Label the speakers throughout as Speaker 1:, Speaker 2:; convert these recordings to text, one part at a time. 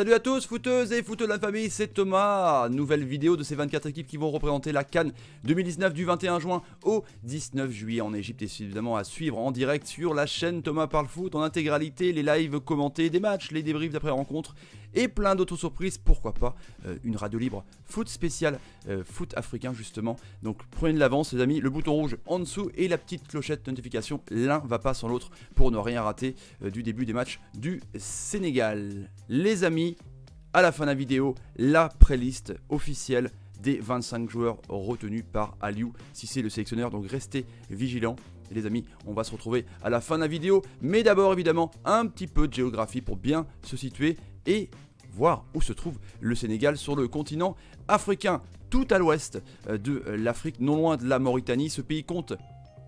Speaker 1: Salut à tous, footeuses et footeux de la famille, c'est Thomas. Nouvelle vidéo de ces 24 équipes qui vont représenter la Cannes 2019 du 21 juin au 19 juillet en Égypte. Et évidemment à suivre en direct sur la chaîne Thomas Parle Foot en intégralité, les lives commentés des matchs, les débriefs d'après rencontre et plein d'autres surprises. Pourquoi pas euh, une radio libre foot spéciale, euh, foot africain justement. Donc prenez de l'avance les amis, le bouton rouge en dessous et la petite clochette notification. L'un va pas sans l'autre pour ne rien rater euh, du début des matchs du Sénégal. Les amis, à la fin de la vidéo la playlist officielle des 25 joueurs retenus par Aliou si c'est le sélectionneur. Donc restez vigilants. Les amis, on va se retrouver à la fin de la vidéo. Mais d'abord, évidemment, un petit peu de géographie pour bien se situer et voir où se trouve le Sénégal sur le continent africain, tout à l'ouest de l'Afrique, non loin de la Mauritanie. Ce pays compte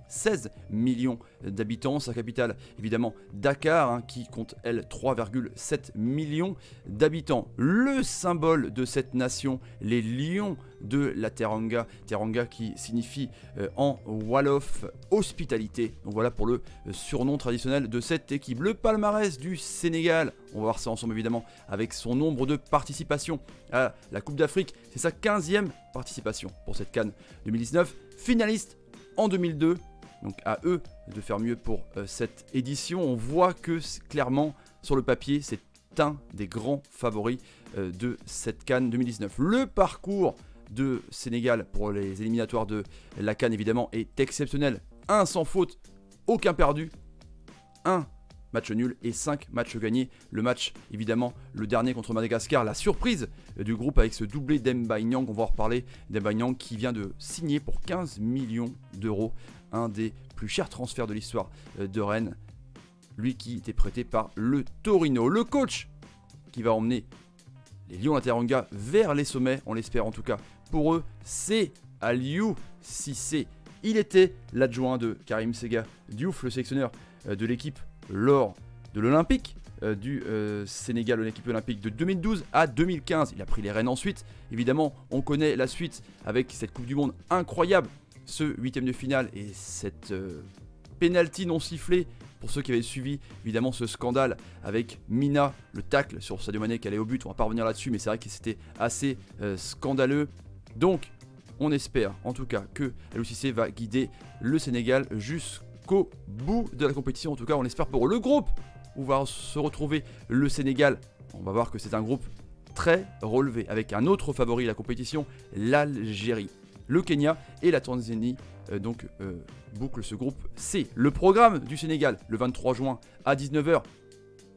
Speaker 1: 16 millions d'habitants. Sa capitale, évidemment, Dakar, hein, qui compte, elle, 3,7 millions d'habitants. Le symbole de cette nation, les lions de la Teranga. Teranga qui signifie euh, en Wolof hospitalité. Donc voilà pour le euh, surnom traditionnel de cette équipe. Le palmarès du Sénégal, on va voir ça ensemble évidemment avec son nombre de participations à la Coupe d'Afrique. C'est sa 15e participation pour cette Cannes 2019. Finaliste en 2002, donc à eux de faire mieux pour euh, cette édition. On voit que clairement sur le papier c'est un des grands favoris euh, de cette Cannes 2019. Le parcours de Sénégal pour les éliminatoires de la Cannes évidemment est exceptionnel. Un sans faute, aucun perdu, un match nul et 5 matchs gagnés. Le match, évidemment, le dernier contre Madagascar, la surprise du groupe avec ce doublé d'Emba on va en reparler. D'Emba qui vient de signer pour 15 millions d'euros un des plus chers transferts de l'histoire euh, de Rennes. Lui qui était prêté par le Torino. Le coach qui va emmener les Lions Teranga vers les sommets, on l'espère en tout cas pour eux, c'est Aliou Cissé. Il était l'adjoint de Karim Sega Diouf, le sélectionneur euh, de l'équipe lors de l'Olympique euh, du Sénégal, l'équipe olympique de 2012 à 2015. Il a pris les rênes ensuite. Évidemment, on connaît la suite avec cette Coupe du Monde incroyable ce huitième de finale et cette euh, penalty non sifflée pour ceux qui avaient suivi évidemment ce scandale avec Mina, le tacle sur Sadio Mané qui allait au but, on va pas revenir là-dessus, mais c'est vrai que c'était assez euh, scandaleux. Donc, on espère en tout cas que Cissé va guider le Sénégal jusqu'au bout de la compétition. En tout cas, on espère pour le groupe où va se retrouver le Sénégal. On va voir que c'est un groupe très relevé avec un autre favori de la compétition, l'Algérie le Kenya et la Tanzanie. Euh, donc euh, boucle ce groupe C. Le programme du Sénégal le 23 juin à 19h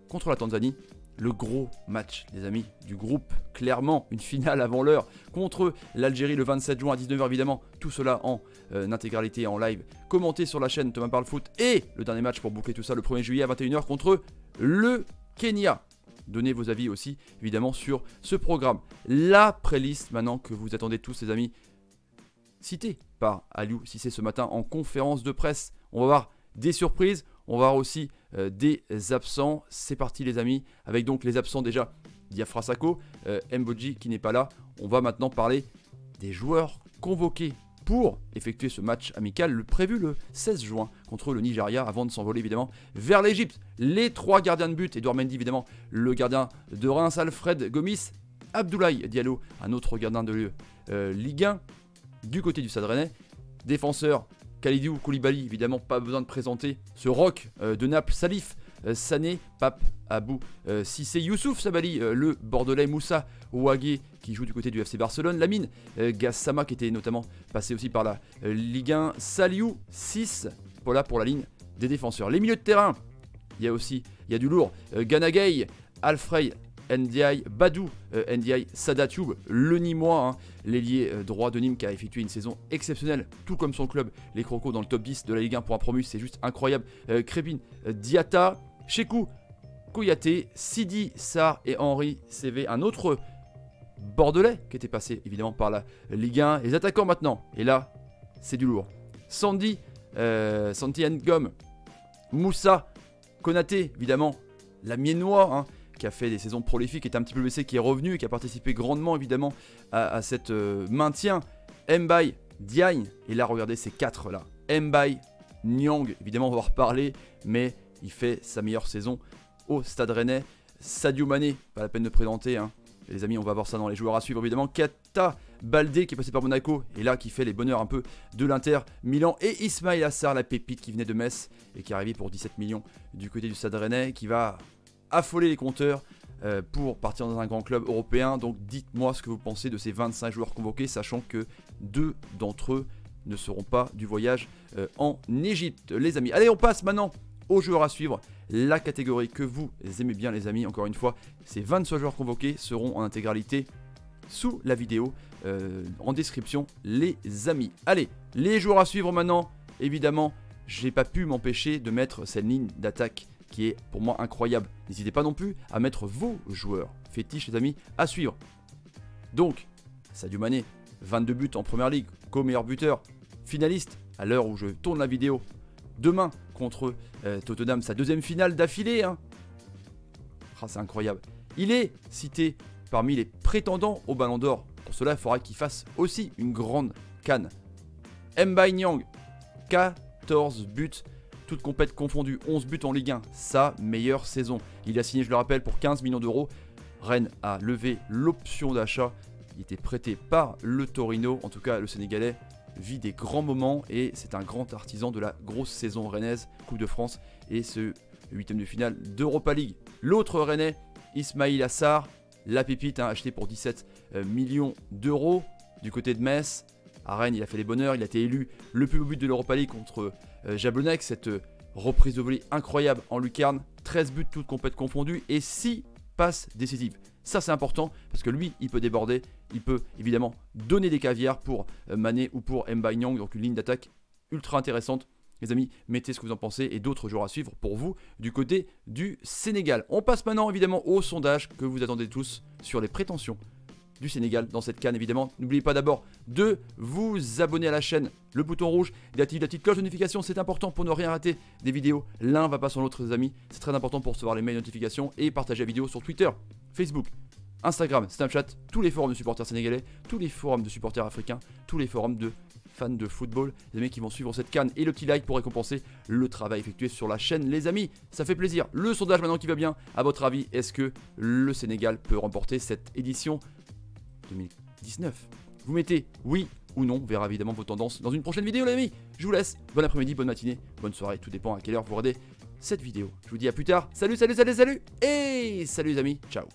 Speaker 1: contre la Tanzanie. Le gros match, les amis, du groupe, clairement, une finale avant l'heure contre l'Algérie le 27 juin à 19h, évidemment. Tout cela en euh, intégralité, en live, commenté sur la chaîne Thomas Parle Foot. Et le dernier match pour boucler tout ça le 1er juillet à 21h contre le Kenya. Donnez vos avis aussi, évidemment, sur ce programme. La playlist maintenant que vous attendez tous, les amis, cité par Aliou c'est ce matin en conférence de presse. On va voir des surprises, on va voir aussi euh, des absents. C'est parti les amis, avec donc les absents déjà Diafra Sako, euh, Mboji qui n'est pas là. On va maintenant parler des joueurs convoqués pour effectuer ce match amical, prévu le 16 juin contre le Nigeria, avant de s'envoler évidemment vers l'Egypte. Les trois gardiens de but, Edouard Mendy évidemment, le gardien de Reims, Alfred Gomis, Abdoulaye Diallo, un autre gardien de euh, Ligue 1, du côté du Stade. Défenseur, Khalidou Koulibaly, évidemment pas besoin de présenter ce rock euh, de Naples, Salif, euh, Sané, Pape, Abou, euh, Sissé, Youssouf Sabali, le Bordelais, Moussa, Ouagé qui joue du côté du FC Barcelone, Lamine, Gassama qui était notamment passé aussi par la Ligue 1, Saliou, 6, voilà pour la ligne des défenseurs. Les milieux de terrain, il y a aussi y a du lourd, Ganagay, Alfred NDI Badou, euh, NDI Sadatube, le Nîmois, hein, l'ailier euh, droit de Nîmes qui a effectué une saison exceptionnelle, tout comme son club, les Crocos dans le top 10 de la Ligue 1 pour un promu, c'est juste incroyable. Euh, Crépine, Diata, Chekou, Kouyaté, Sidi, Sar et Henri CV, un autre Bordelais qui était passé évidemment par la Ligue 1. Les attaquants maintenant, et là, c'est du lourd. Sandy, Santi Ngom, Moussa, Konaté, évidemment, la Miennois, hein, qui a fait des saisons prolifiques, qui est un petit peu blessé, qui est revenu et qui a participé grandement évidemment à, cette euh, maintien. Mbai, Diagne, et là regardez ces quatre là. Mbai, Nyang, évidemment on va en reparler, mais il fait sa meilleure saison au Stade Rennais. Sadio Mané, pas la peine de présenter. Hein. Les amis, on va voir ça dans les joueurs à suivre évidemment. Kata Baldé qui est passé par Monaco et là qui fait les bonheurs un peu de l'Inter Milan. Et Ismail Assar, la pépite qui venait de Metz et qui est arrivé pour 17 millions du côté du Stade Rennais qui va affoler les compteurs euh, pour partir dans un grand club européen. Donc dites-moi ce que vous pensez de ces 25 joueurs convoqués, sachant que deux d'entre eux ne seront pas du voyage euh, en Égypte, les amis. Allez, on passe maintenant aux joueurs à suivre. La catégorie que vous aimez bien, les amis. Encore une fois, ces 25 joueurs convoqués seront en intégralité sous la vidéo, euh, en description, les amis. Allez, les joueurs à suivre maintenant. Évidemment, j'ai pas pu m'empêcher de mettre cette ligne d'attaque qui est pour moi incroyable. N'hésitez pas non plus à mettre vos joueurs fétiches, les amis, à suivre. Donc, Sadio Mané, 22 buts en première ligue, co-meilleur buteur, finaliste à l'heure où je tourne la vidéo. Demain contre euh, Tottenham, sa deuxième finale d'affilée. Hein. Ah, c'est incroyable. Il est cité parmi les prétendants au Ballon d'Or. Pour cela, il faudra qu'il fasse aussi une grande canne. Mbaye Nyang, 14 buts, toutes compètes confondues, 11 buts en Ligue 1, sa meilleure saison. Il a signé, je le rappelle, pour 15 millions d'euros. Rennes a levé l'option d'achat. Il était prêté par le Torino, en tout cas le Sénégalais vit des grands moments et c'est un grand artisan de la grosse saison rennaise, Coupe de France et ce huitième de finale d'Europa League. L'autre rennais, Ismail Assar, la pépite, hein, acheté pour 17 euh, millions d'euros du côté de Metz. À Rennes, il a fait les bonheurs, il a été élu le plus beau but de l'Europa League contre euh, Jablonec, cette euh, reprise de volée incroyable en lucarne, 13 buts toutes compètes confondues et 6 passes décisives. Ça c'est important parce que lui il peut déborder, il peut évidemment donner des caviars pour euh, Mané ou pour Nyang, donc une ligne d'attaque ultra intéressante. Les amis, mettez ce que vous en pensez et d'autres jours à suivre pour vous du côté du Sénégal. On passe maintenant évidemment au sondage que vous attendez tous sur les prétentions du Sénégal dans cette canne évidemment. N'oubliez pas d'abord de vous abonner à la chaîne, le bouton rouge, d'activer la petite cloche de notification, c'est important pour ne rien rater des vidéos. L'un va pas sans l'autre les amis, c'est très important pour recevoir les mails notifications et partager la vidéo sur Twitter, Facebook, Instagram, Snapchat, tous les forums de supporters sénégalais, tous les forums de supporters africains, tous les forums de fans de football, les amis qui vont suivre cette canne et le petit like pour récompenser le travail effectué sur la chaîne, les amis. Ça fait plaisir. Le sondage maintenant qui va bien. À votre avis, est-ce que le Sénégal peut remporter cette édition 2019 Vous mettez oui ou non, on verra évidemment vos tendances dans une prochaine vidéo les amis. Je vous laisse, bon après-midi, bonne matinée, bonne soirée, tout dépend à quelle heure vous regardez cette vidéo. Je vous dis à plus tard, salut, salut, salut, salut, et salut les amis, ciao